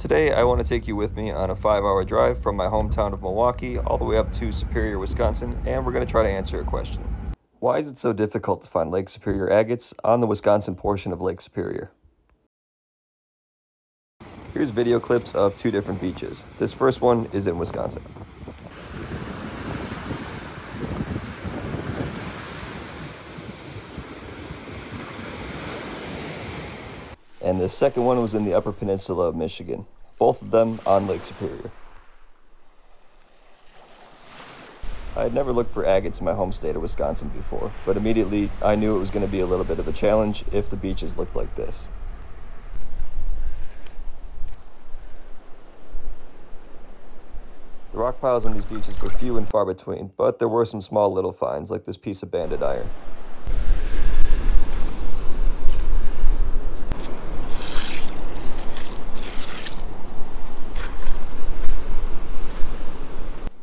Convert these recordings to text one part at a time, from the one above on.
Today, I want to take you with me on a five hour drive from my hometown of Milwaukee all the way up to Superior, Wisconsin, and we're going to try to answer a question. Why is it so difficult to find Lake Superior agates on the Wisconsin portion of Lake Superior? Here's video clips of two different beaches. This first one is in Wisconsin. And the second one was in the Upper Peninsula of Michigan, both of them on Lake Superior. I had never looked for agates in my home state of Wisconsin before, but immediately I knew it was going to be a little bit of a challenge if the beaches looked like this. The rock piles on these beaches were few and far between, but there were some small little finds like this piece of banded iron.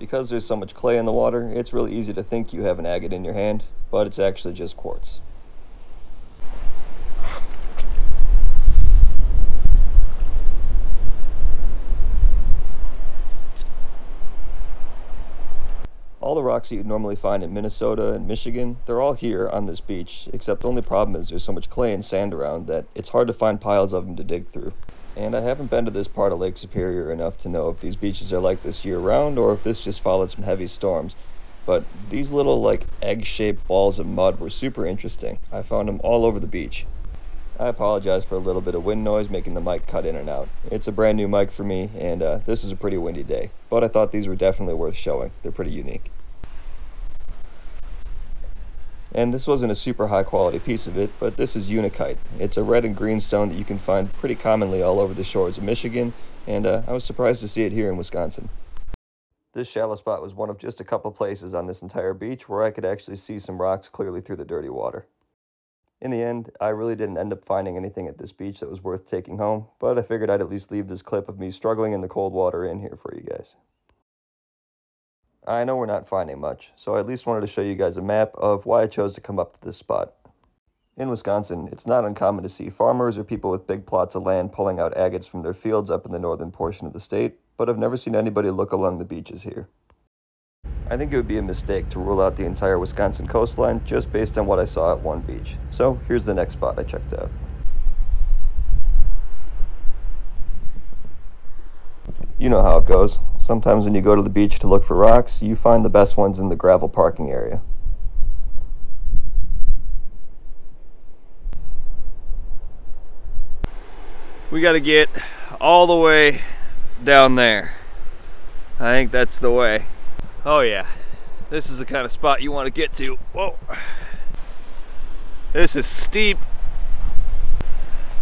Because there's so much clay in the water, it's really easy to think you have an agate in your hand, but it's actually just quartz. All the rocks that you'd normally find in Minnesota and Michigan, they're all here on this beach, except the only problem is there's so much clay and sand around that it's hard to find piles of them to dig through and I haven't been to this part of Lake Superior enough to know if these beaches are like this year round or if this just followed some heavy storms. But these little like egg-shaped balls of mud were super interesting. I found them all over the beach. I apologize for a little bit of wind noise making the mic cut in and out. It's a brand new mic for me and uh, this is a pretty windy day, but I thought these were definitely worth showing. They're pretty unique. And this wasn't a super high quality piece of it, but this is unakite. It's a red and green stone that you can find pretty commonly all over the shores of Michigan, and uh, I was surprised to see it here in Wisconsin. This shallow spot was one of just a couple places on this entire beach where I could actually see some rocks clearly through the dirty water. In the end, I really didn't end up finding anything at this beach that was worth taking home, but I figured I'd at least leave this clip of me struggling in the cold water in here for you guys. I know we're not finding much, so I at least wanted to show you guys a map of why I chose to come up to this spot. In Wisconsin, it's not uncommon to see farmers or people with big plots of land pulling out agates from their fields up in the northern portion of the state, but I've never seen anybody look along the beaches here. I think it would be a mistake to rule out the entire Wisconsin coastline just based on what I saw at one beach. So here's the next spot I checked out. You know how it goes. Sometimes when you go to the beach to look for rocks, you find the best ones in the gravel parking area. We got to get all the way down there. I think that's the way. Oh yeah, this is the kind of spot you want to get to. Whoa. This is steep.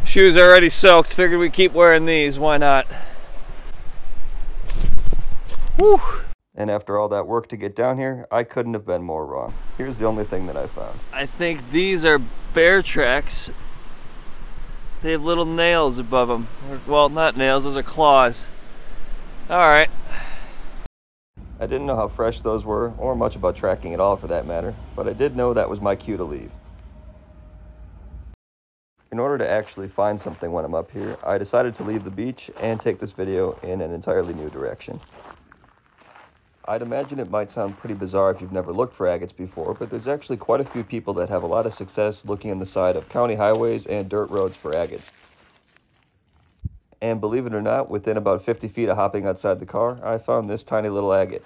Shoes are already soaked. Figured we'd keep wearing these. Why not? Whew. And after all that work to get down here, I couldn't have been more wrong. Here's the only thing that I found. I think these are bear tracks. They have little nails above them. Well, not nails, those are claws. Alright. I didn't know how fresh those were, or much about tracking at all for that matter, but I did know that was my cue to leave. In order to actually find something when I'm up here, I decided to leave the beach and take this video in an entirely new direction. I'd imagine it might sound pretty bizarre if you've never looked for agates before, but there's actually quite a few people that have a lot of success looking on the side of county highways and dirt roads for agates. And believe it or not, within about 50 feet of hopping outside the car, I found this tiny little agate.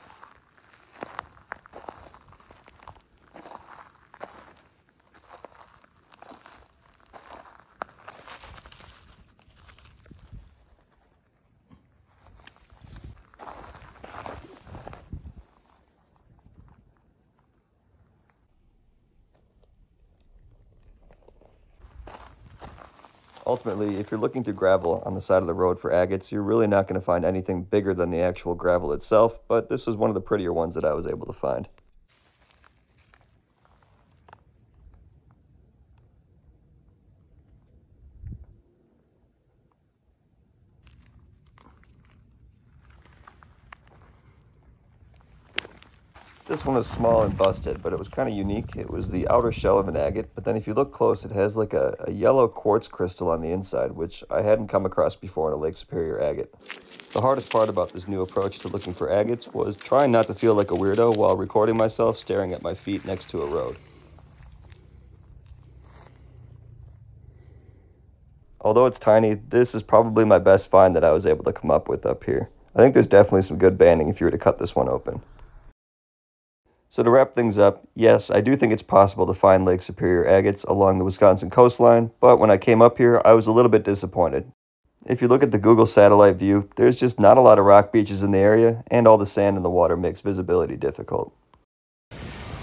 Ultimately, if you're looking through gravel on the side of the road for agates, you're really not going to find anything bigger than the actual gravel itself, but this was one of the prettier ones that I was able to find. This one was small and busted, but it was kind of unique. It was the outer shell of an agate, but then if you look close, it has like a, a yellow quartz crystal on the inside, which I hadn't come across before in a Lake Superior agate. The hardest part about this new approach to looking for agates was trying not to feel like a weirdo while recording myself staring at my feet next to a road. Although it's tiny, this is probably my best find that I was able to come up with up here. I think there's definitely some good banding if you were to cut this one open. So to wrap things up, yes, I do think it's possible to find Lake Superior agates along the Wisconsin coastline, but when I came up here, I was a little bit disappointed. If you look at the Google satellite view, there's just not a lot of rock beaches in the area, and all the sand in the water makes visibility difficult.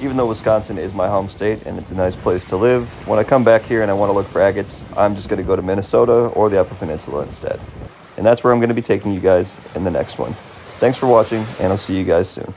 Even though Wisconsin is my home state and it's a nice place to live, when I come back here and I want to look for agates, I'm just going to go to Minnesota or the Upper Peninsula instead. And that's where I'm going to be taking you guys in the next one. Thanks for watching, and I'll see you guys soon.